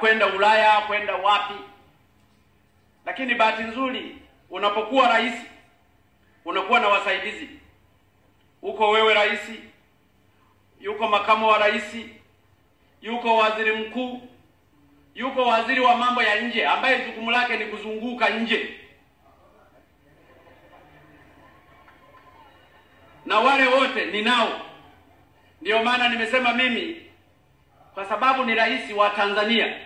kwenda Ulaya, kwenda wapi. Lakini bahati nzuri, unapokuwa rais unakuwa na wasaidizi. Uko wewe rais, yuko makamu wa rais, yuko waziri mkuu, yuko waziri wa mambo ya nje ambaye jukumu lake ni kuzunguka nje, na wale wote ninao. ndio maana nimesema mimi, kwa sababu ni rais wa Tanzania,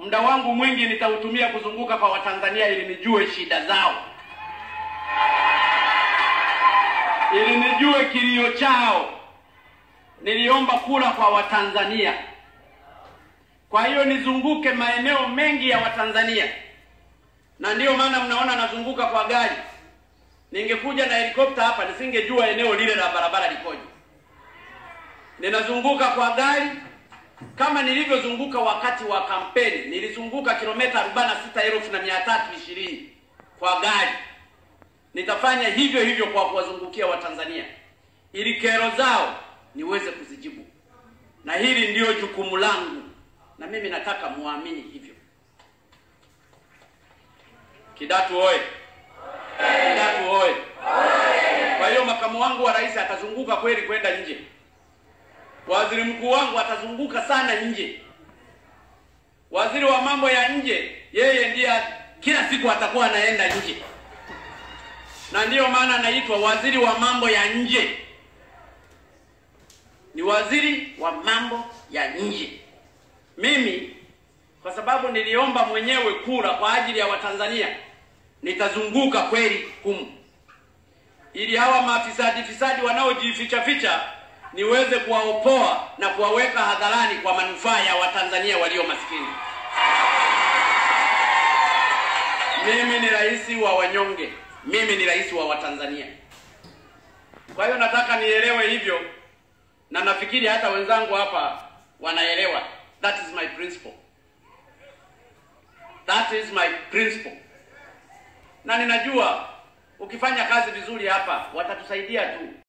muda wangu mwingi nitautumia kuzunguka kwa Watanzania ili nijue shida zao, ili nijue kilio chao. Niliomba kura kwa Watanzania, kwa hiyo nizunguke maeneo mengi ya Watanzania, na ndiyo maana mnaona nazunguka kwa gari. Ningekuja na helikopta hapa nisingejua eneo lile la barabara likoje. Ninazunguka kwa gari kama nilivyozunguka wakati wa kampeni. Nilizunguka kilomita 46,320 kwa gari. Nitafanya hivyo hivyo kwa kuwazungukia Watanzania ili kero zao niweze kuzijibu, na hili ndiyo jukumu langu, na mimi nataka muamini hivyo. Kidatu oye! Kidatu oye! Kwa hiyo makamu wangu wa rais atazunguka kweli kwenda nje, waziri mkuu wangu atazunguka sana nje, waziri wa mambo ya nje yeye ndiye kila siku atakuwa anaenda nje, na ndiyo maana anaitwa waziri wa mambo ya nje. Ni waziri wa mambo ya nje. Mimi kwa sababu niliomba mwenyewe kura kwa ajili ya Watanzania, nitazunguka kweli humu ili hawa mafisadi fisadi wanaojificha ficha niweze kuwaopoa na kuwaweka hadharani kwa manufaa ya Watanzania walio maskini. Mimi ni rais wa wanyonge, mimi ni rais wa Watanzania. Kwa hiyo nataka nielewe hivyo, na nafikiri hata wenzangu hapa wanaelewa. That is my principle, that is my principle, na ninajua ukifanya kazi vizuri hapa watatusaidia tu.